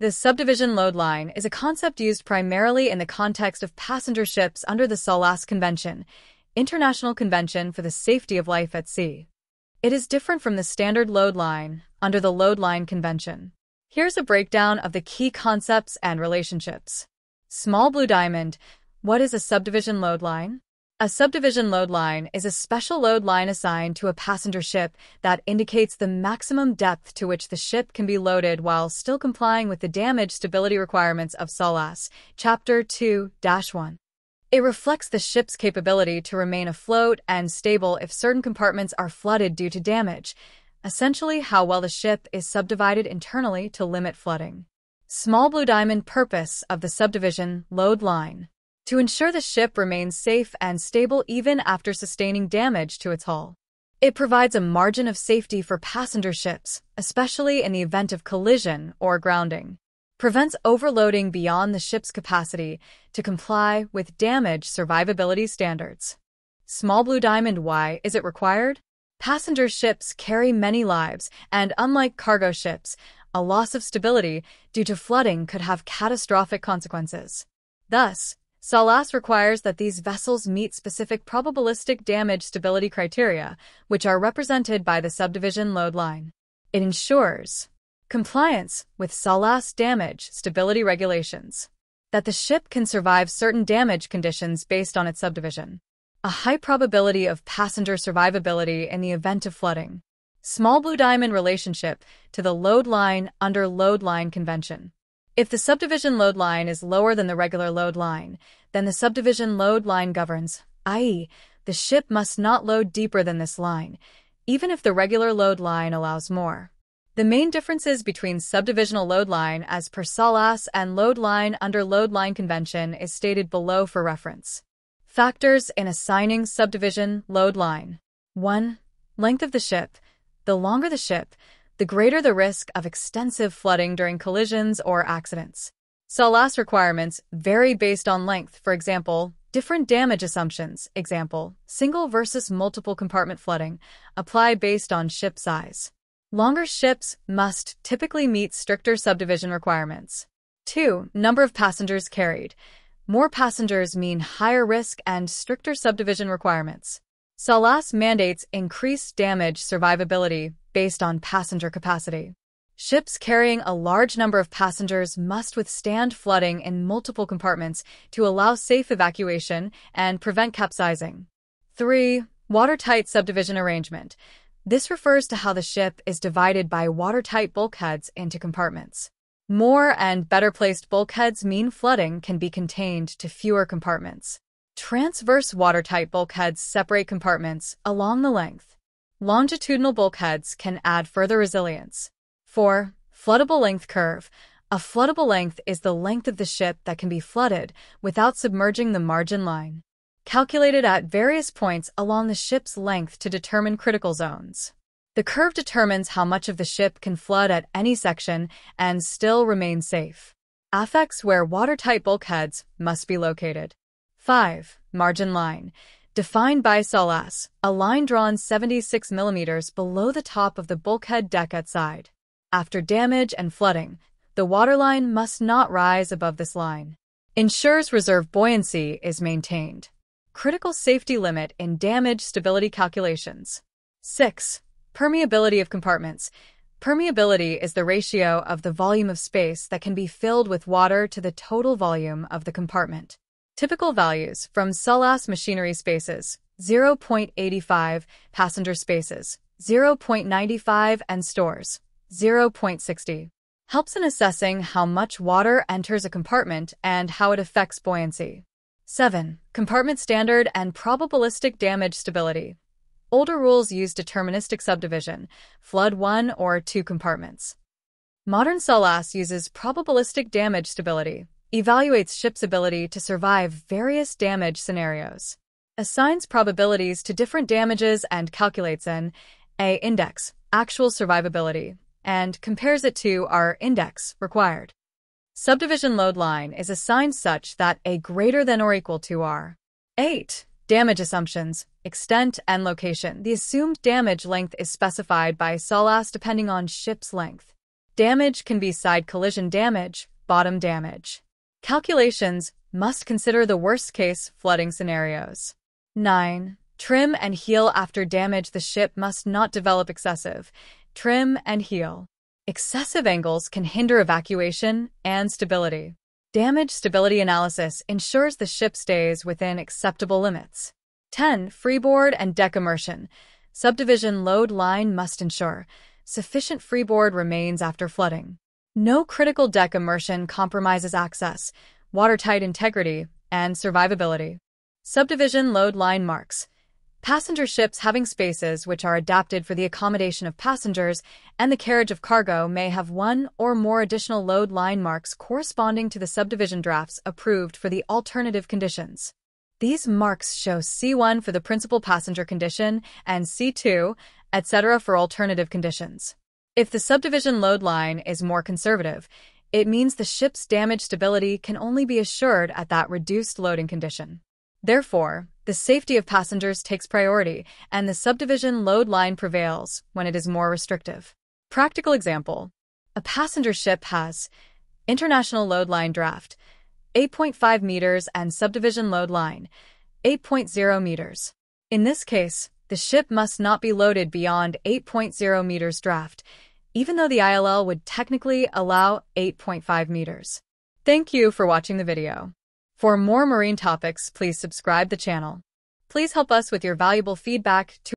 The subdivision load line is a concept used primarily in the context of passenger ships under the SOLAS Convention, International Convention for the Safety of Life at Sea. It is different from the standard load line under the Load Line Convention. Here's a breakdown of the key concepts and relationships. Small Blue Diamond, what is a subdivision load line? A subdivision load line is a special load line assigned to a passenger ship that indicates the maximum depth to which the ship can be loaded while still complying with the damage stability requirements of SOLAS, Chapter 2-1. It reflects the ship's capability to remain afloat and stable if certain compartments are flooded due to damage, essentially how well the ship is subdivided internally to limit flooding. Small Blue Diamond purpose of the subdivision load line to ensure the ship remains safe and stable even after sustaining damage to its hull. It provides a margin of safety for passenger ships, especially in the event of collision or grounding. Prevents overloading beyond the ship's capacity to comply with damage survivability standards. Small Blue Diamond Why is it required? Passenger ships carry many lives, and unlike cargo ships, a loss of stability due to flooding could have catastrophic consequences. Thus, SOLAS requires that these vessels meet specific probabilistic damage stability criteria, which are represented by the subdivision load line. It ensures compliance with SOLAS damage stability regulations, that the ship can survive certain damage conditions based on its subdivision, a high probability of passenger survivability in the event of flooding, small blue diamond relationship to the load line under load line convention. If the subdivision load line is lower than the regular load line, then the subdivision load line governs, i.e., the ship must not load deeper than this line, even if the regular load line allows more. The main differences between subdivisional load line as per SOLAS and load line under load line convention is stated below for reference. Factors in assigning subdivision load line. 1. Length of the ship. The longer the ship, the greater the risk of extensive flooding during collisions or accidents. SOLAS requirements vary based on length, for example, different damage assumptions, example, single versus multiple compartment flooding, apply based on ship size. Longer ships must typically meet stricter subdivision requirements. 2. Number of passengers carried. More passengers mean higher risk and stricter subdivision requirements. SOLAS mandates increased damage survivability based on passenger capacity. Ships carrying a large number of passengers must withstand flooding in multiple compartments to allow safe evacuation and prevent capsizing. 3. Watertight subdivision arrangement. This refers to how the ship is divided by watertight bulkheads into compartments. More and better placed bulkheads mean flooding can be contained to fewer compartments. Transverse watertight bulkheads separate compartments along the length. Longitudinal bulkheads can add further resilience. 4. Floodable length curve. A floodable length is the length of the ship that can be flooded without submerging the margin line. Calculated at various points along the ship's length to determine critical zones. The curve determines how much of the ship can flood at any section and still remain safe. Affects where watertight bulkheads must be located. 5. Margin line. Defined by SOLAS, a line drawn 76 millimeters below the top of the bulkhead deck at side. After damage and flooding, the waterline must not rise above this line. Ensures reserve buoyancy is maintained. Critical safety limit in damage stability calculations. 6. Permeability of compartments. Permeability is the ratio of the volume of space that can be filled with water to the total volume of the compartment. Typical values from SOLAS machinery spaces 0.85, passenger spaces 0.95, and stores 0.60. Helps in assessing how much water enters a compartment and how it affects buoyancy. 7. Compartment standard and probabilistic damage stability. Older rules use deterministic subdivision, flood one or two compartments. Modern SOLAS uses probabilistic damage stability, evaluates ship's ability to survive various damage scenarios, assigns probabilities to different damages and calculates an A index, actual survivability, and compares it to R index, required. Subdivision load line is assigned such that A greater than or equal to R. 8. Damage assumptions, extent, and location. The assumed damage length is specified by SOLAS depending on ship's length. Damage can be side collision damage, bottom damage. Calculations must consider the worst-case flooding scenarios. 9. Trim and heel after damage The ship must not develop excessive. Trim and heel. Excessive angles can hinder evacuation and stability. Damage stability analysis ensures the ship stays within acceptable limits. 10. Freeboard and deck immersion. Subdivision load line must ensure sufficient freeboard remains after flooding. No critical deck immersion compromises access, watertight integrity, and survivability. Subdivision load line marks. Passenger ships having spaces which are adapted for the accommodation of passengers and the carriage of cargo may have one or more additional load line marks corresponding to the subdivision drafts approved for the alternative conditions. These marks show C1 for the principal passenger condition and C2, etc. for alternative conditions. If the subdivision load line is more conservative, it means the ship's damage stability can only be assured at that reduced loading condition. Therefore, the safety of passengers takes priority, and the subdivision load line prevails when it is more restrictive. Practical example. A passenger ship has International Load Line Draft, 8.5 meters and Subdivision Load Line, 8.0 meters. In this case, the ship must not be loaded beyond 8.0 meters draft, even though the ILL would technically allow 8.5 meters. Thank you for watching the video. For more marine topics, please subscribe the channel. Please help us with your valuable feedback to